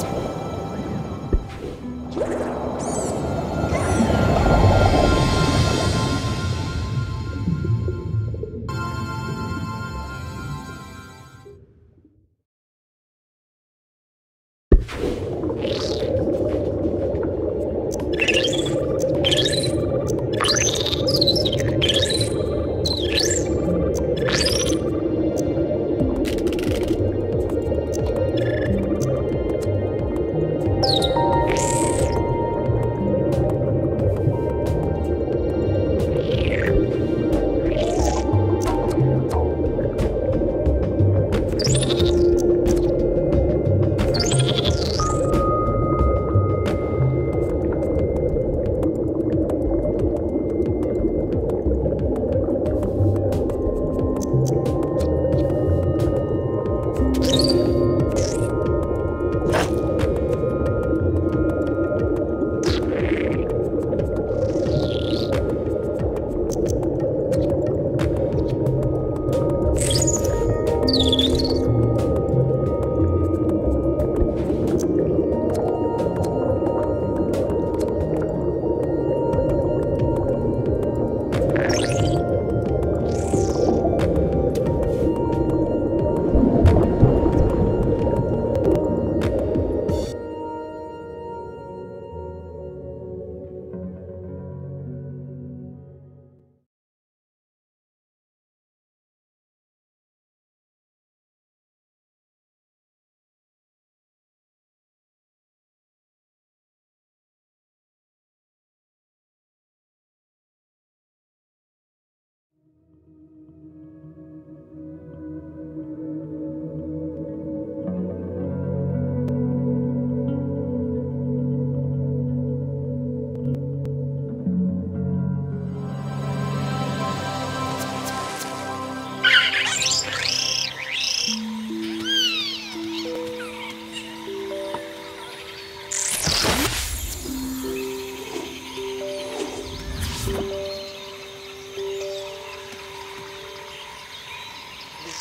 That's it. you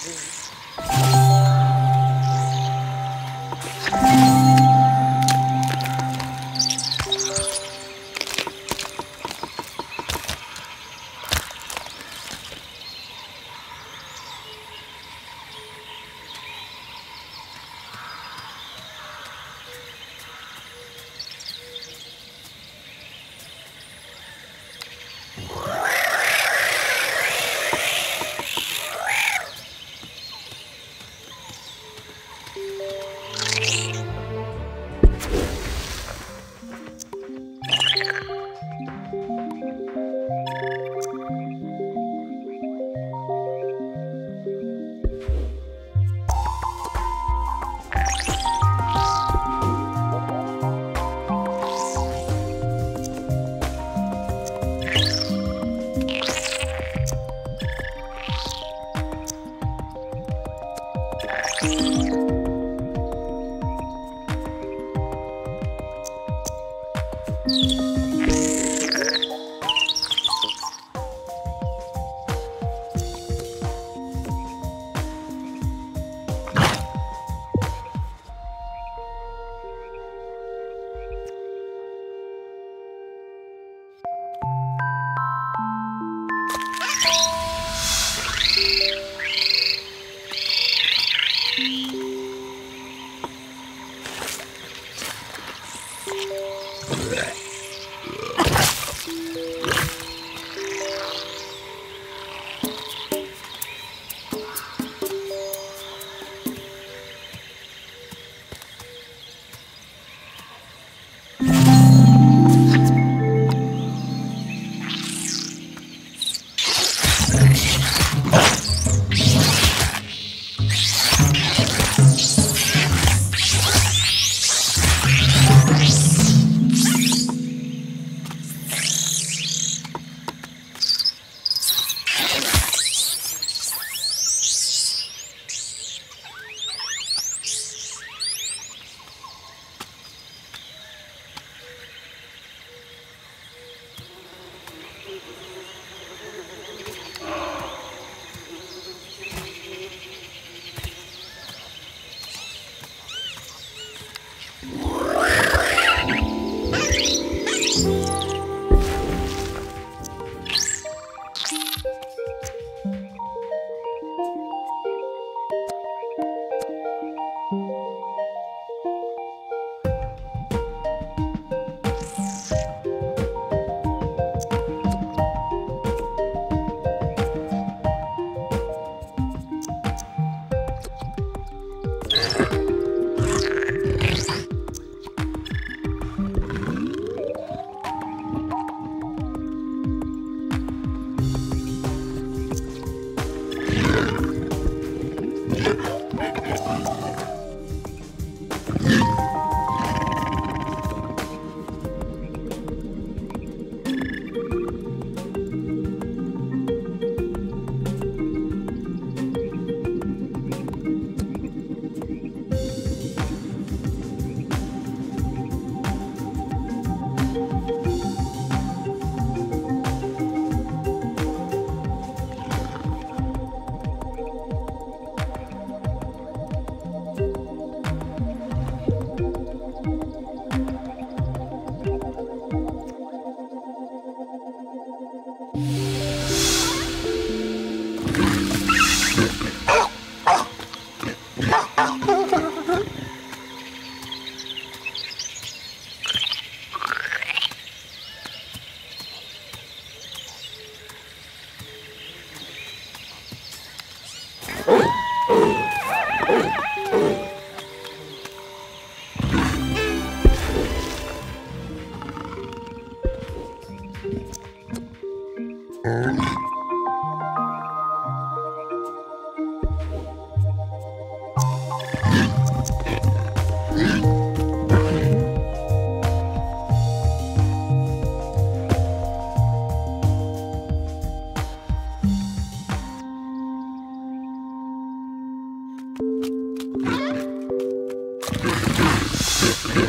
Jesus.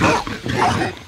Oh, my God.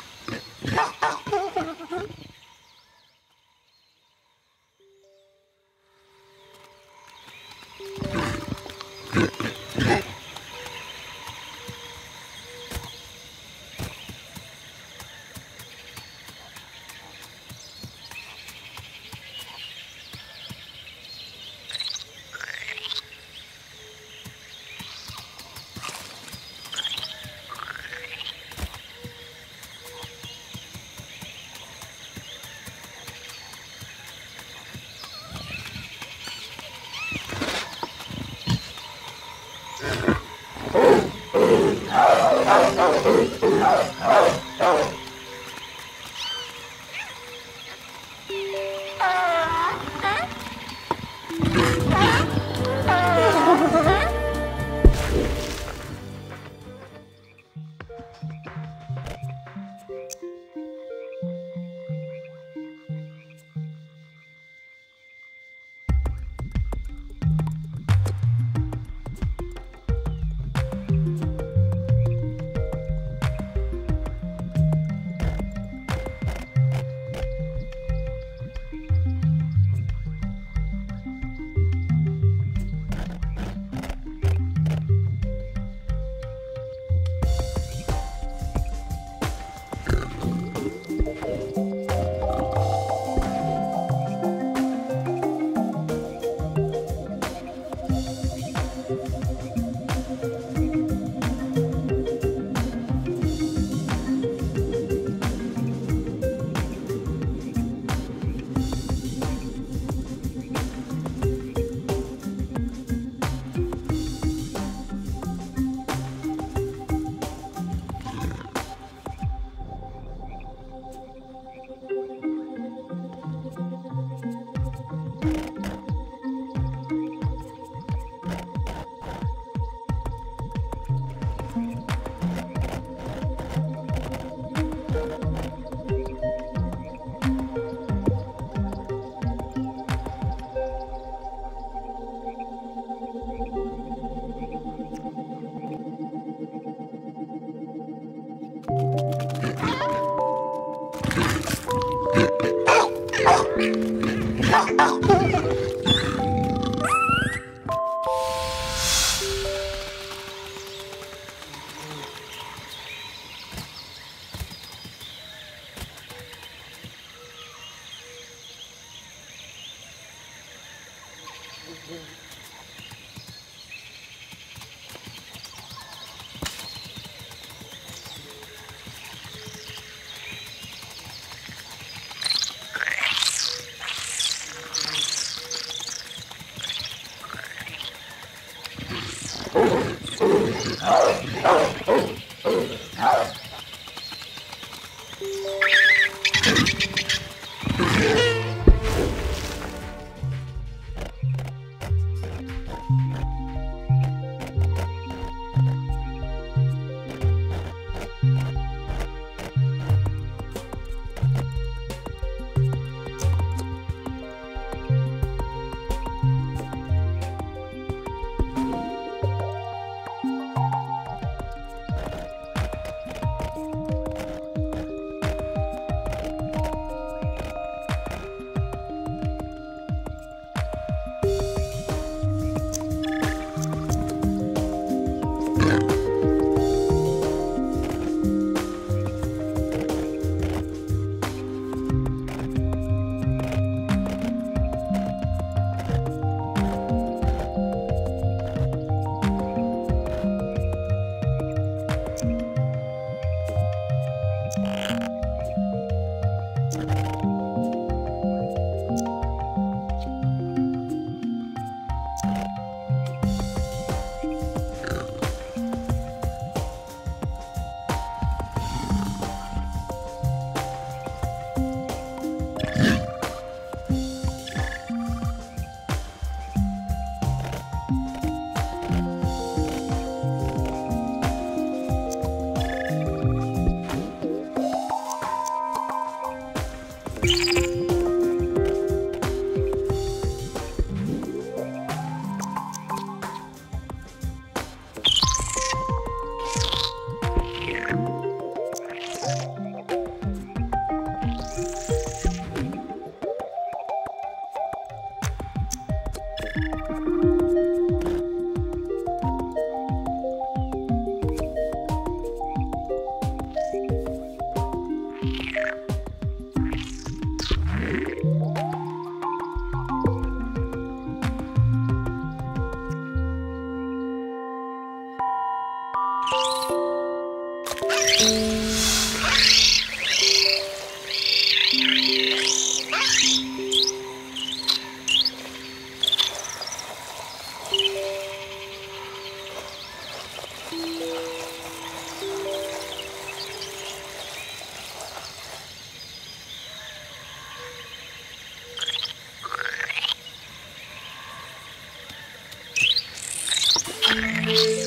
Bye.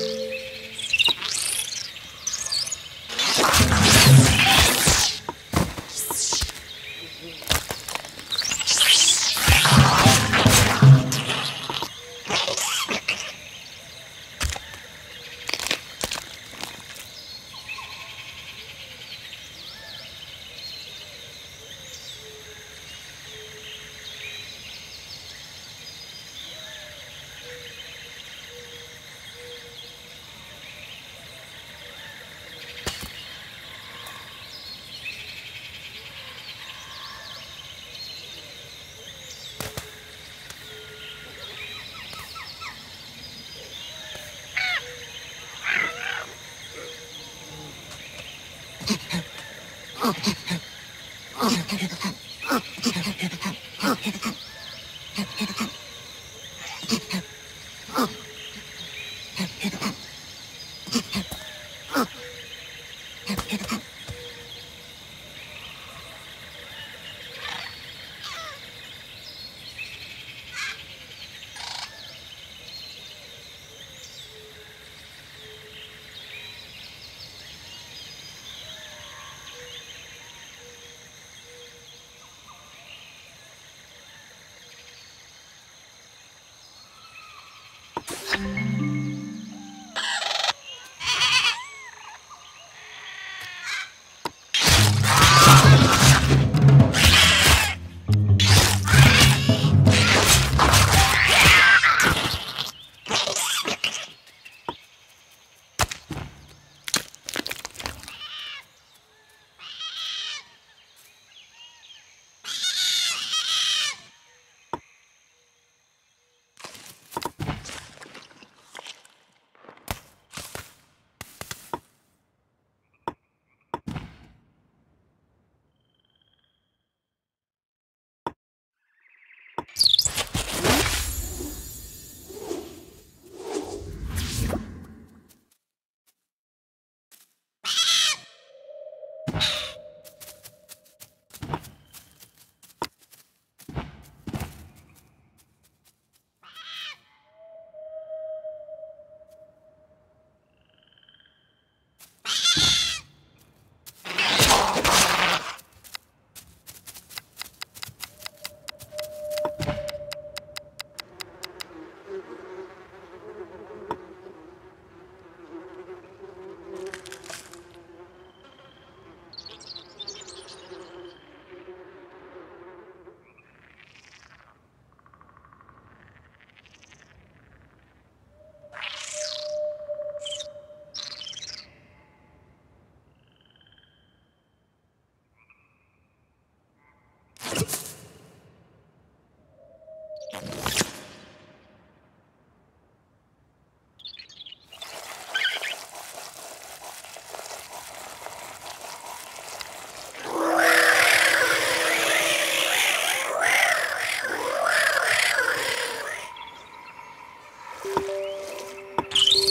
you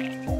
Bye.